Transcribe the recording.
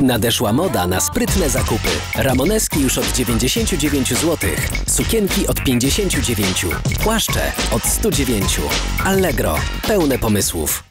Nadeszła moda na sprytne zakupy. Ramoneski już od 99 zł, sukienki od 59, płaszcze od 109. Allegro, pełne pomysłów.